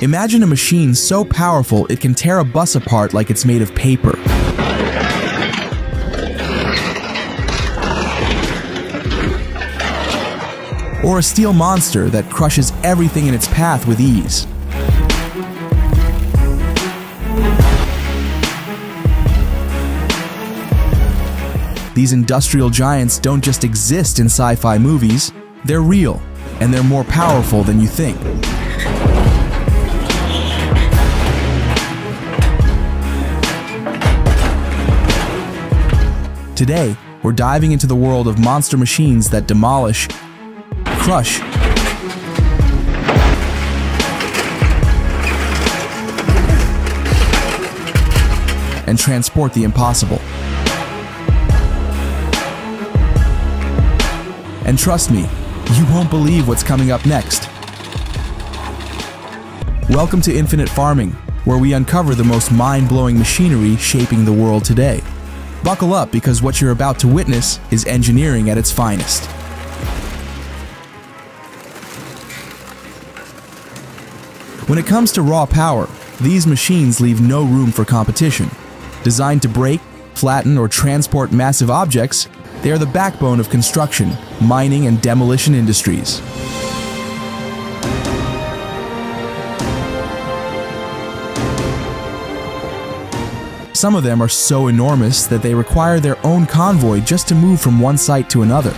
Imagine a machine so powerful it can tear a bus apart like it's made of paper. Or a steel monster that crushes everything in its path with ease. These industrial giants don't just exist in sci fi movies, they're real, and they're more powerful than you think. Today, we're diving into the world of monster machines that demolish, crush, and transport the impossible. And trust me, you won't believe what's coming up next. Welcome to Infinite Farming, where we uncover the most mind blowing machinery shaping the world today. Buckle up because what you're about to witness is engineering at its finest. When it comes to raw power, these machines leave no room for competition. Designed to break, flatten, or transport massive objects, they are the backbone of construction, mining, and demolition industries. Some of them are so enormous that they require their own convoy just to move from one site to another.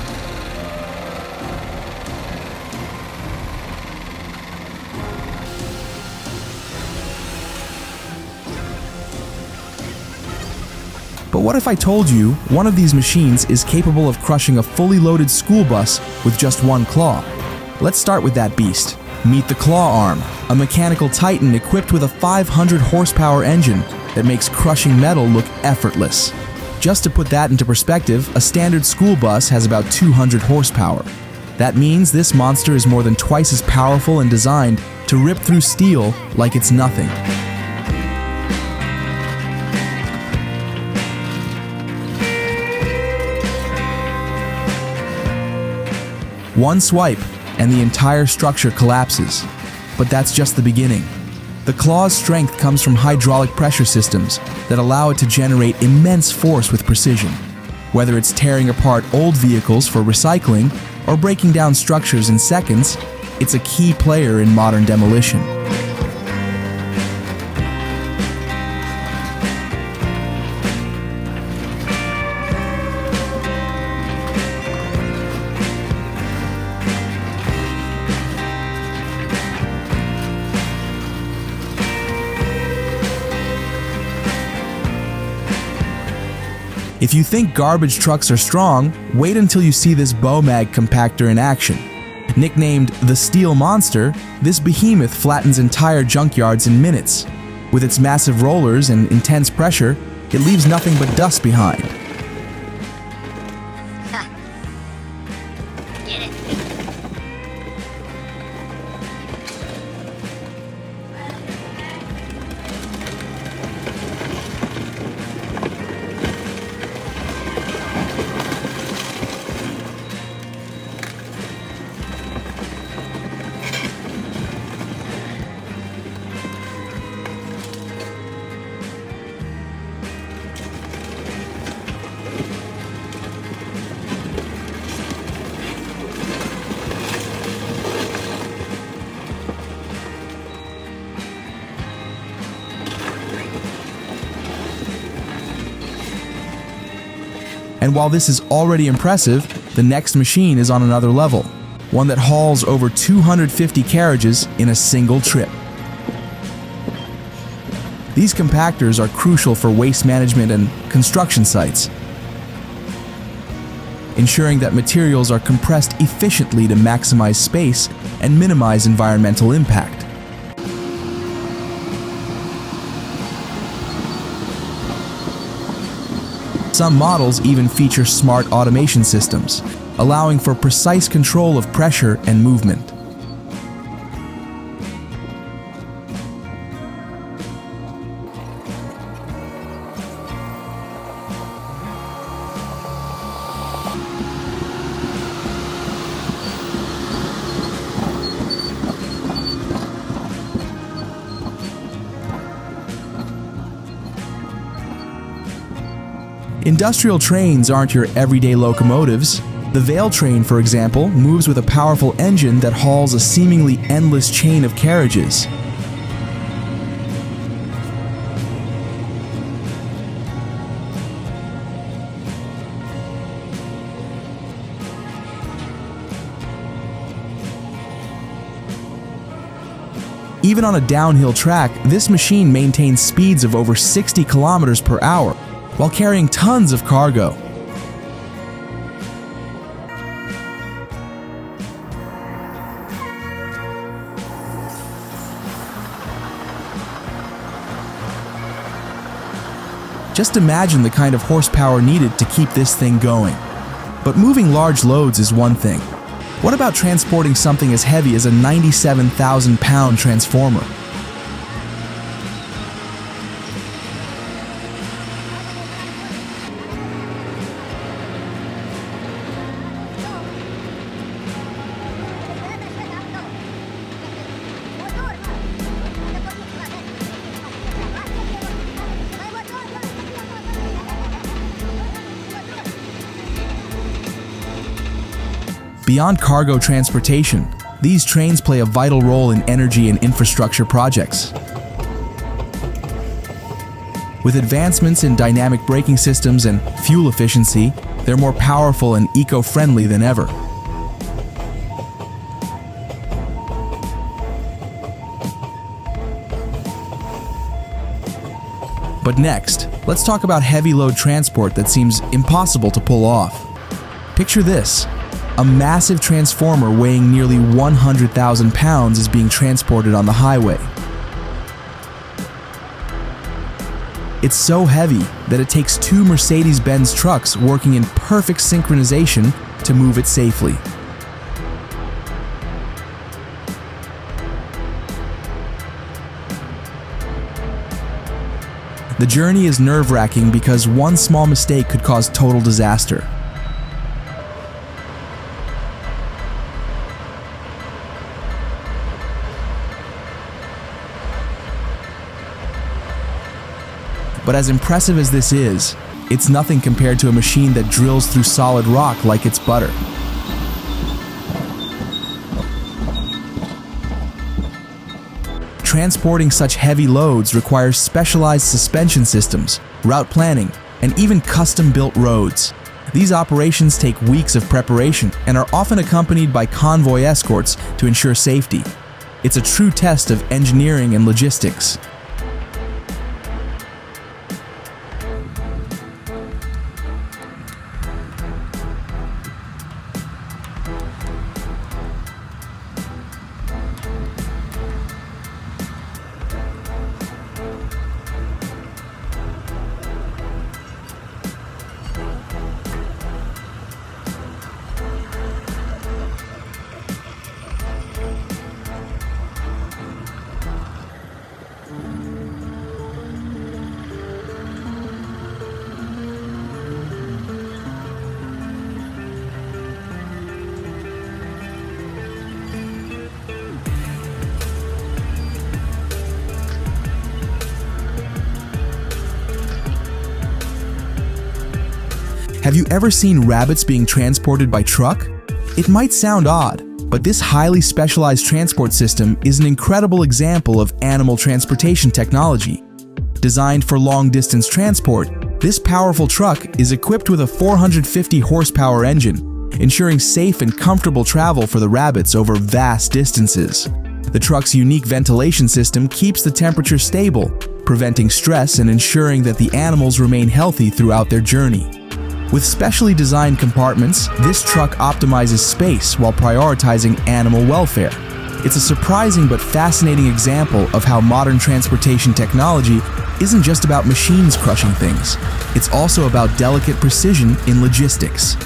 But what if I told you one of these machines is capable of crushing a fully loaded school bus with just one claw? Let's start with that beast. Meet the Claw Arm, a mechanical titan equipped with a 500 horsepower engine that makes crushing metal look effortless. Just to put that into perspective, a standard school bus has about 200 horsepower. That means this monster is more than twice as powerful and designed to rip through steel like it's nothing. One swipe, and the entire structure collapses. But that's just the beginning. The claw's strength comes from hydraulic pressure systems that allow it to generate immense force with precision. Whether it's tearing apart old vehicles for recycling or breaking down structures in seconds, it's a key player in modern demolition. If you think garbage trucks are strong, wait until you see this Bomag compactor in action. Nicknamed the Steel Monster, this behemoth flattens entire junkyards in minutes. With its massive rollers and intense pressure, it leaves nothing but dust behind. And while this is already impressive, the next machine is on another level, one that hauls over 250 carriages in a single trip. These compactors are crucial for waste management and construction sites, ensuring that materials are compressed efficiently to maximize space and minimize environmental impact. Some models even feature smart automation systems, allowing for precise control of pressure and movement. Industrial trains aren't your everyday locomotives. The Vale train, for example, moves with a powerful engine that hauls a seemingly endless chain of carriages. Even on a downhill track, this machine maintains speeds of over 60 kilometers per hour while carrying tons of cargo. Just imagine the kind of horsepower needed to keep this thing going. But moving large loads is one thing. What about transporting something as heavy as a 97,000 pound transformer? Beyond cargo transportation, these trains play a vital role in energy and infrastructure projects. With advancements in dynamic braking systems and fuel efficiency, they're more powerful and eco-friendly than ever. But next, let's talk about heavy load transport that seems impossible to pull off. Picture this a massive transformer weighing nearly 100,000 pounds is being transported on the highway. It's so heavy that it takes two Mercedes-Benz trucks working in perfect synchronization to move it safely. The journey is nerve-wracking because one small mistake could cause total disaster. But as impressive as this is, it's nothing compared to a machine that drills through solid rock like it's butter. Transporting such heavy loads requires specialized suspension systems, route planning, and even custom-built roads. These operations take weeks of preparation and are often accompanied by convoy escorts to ensure safety. It's a true test of engineering and logistics. Have you ever seen rabbits being transported by truck? It might sound odd, but this highly specialized transport system is an incredible example of animal transportation technology. Designed for long-distance transport, this powerful truck is equipped with a 450 horsepower engine, ensuring safe and comfortable travel for the rabbits over vast distances. The truck's unique ventilation system keeps the temperature stable, preventing stress and ensuring that the animals remain healthy throughout their journey. With specially designed compartments, this truck optimizes space while prioritizing animal welfare. It's a surprising but fascinating example of how modern transportation technology isn't just about machines crushing things, it's also about delicate precision in logistics.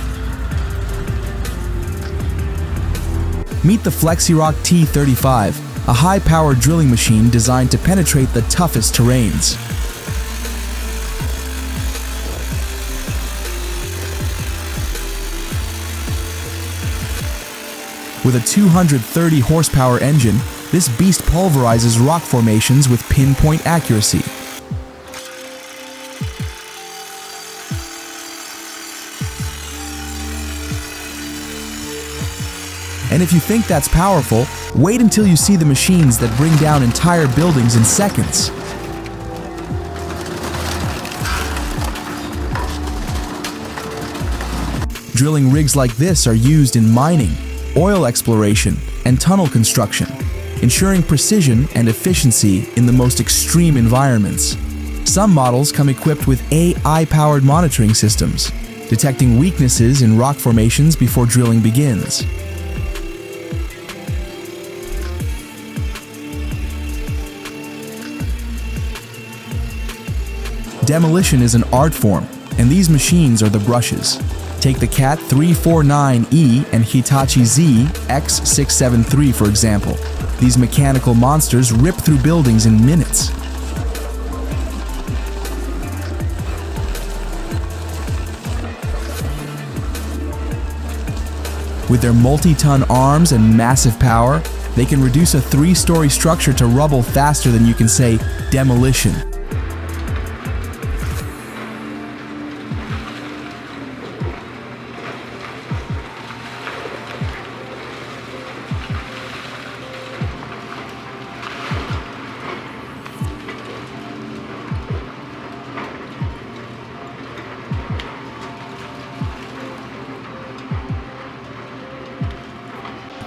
Meet the FlexiROC T35, a high-powered drilling machine designed to penetrate the toughest terrains. With a 230 horsepower engine, this beast pulverizes rock formations with pinpoint accuracy. And if you think that's powerful, wait until you see the machines that bring down entire buildings in seconds. Drilling rigs like this are used in mining, oil exploration, and tunnel construction, ensuring precision and efficiency in the most extreme environments. Some models come equipped with AI-powered monitoring systems, detecting weaknesses in rock formations before drilling begins. Demolition is an art form, and these machines are the brushes. Take the CAT 349E and Hitachi Z X673 for example. These mechanical monsters rip through buildings in minutes. With their multi-ton arms and massive power, they can reduce a three-story structure to rubble faster than you can say demolition.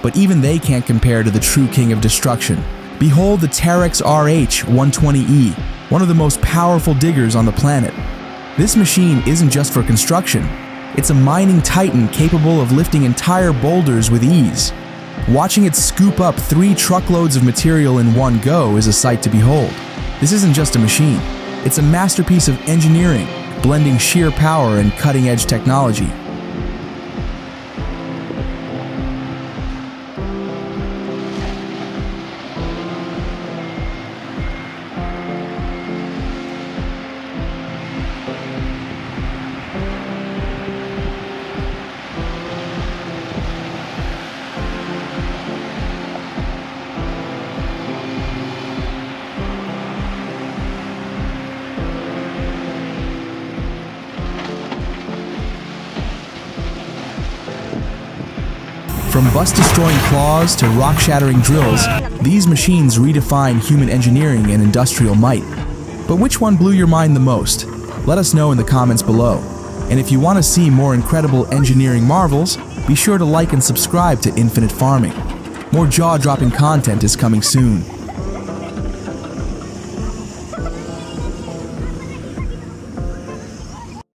But even they can't compare to the true king of destruction. Behold the Terex RH 120E, one of the most powerful diggers on the planet. This machine isn't just for construction, it's a mining titan capable of lifting entire boulders with ease. Watching it scoop up three truckloads of material in one go is a sight to behold. This isn't just a machine, it's a masterpiece of engineering, blending sheer power and cutting edge technology. From bus-destroying claws to rock-shattering drills, these machines redefine human engineering and industrial might. But which one blew your mind the most? Let us know in the comments below. And if you want to see more incredible engineering marvels, be sure to like and subscribe to Infinite Farming. More jaw-dropping content is coming soon.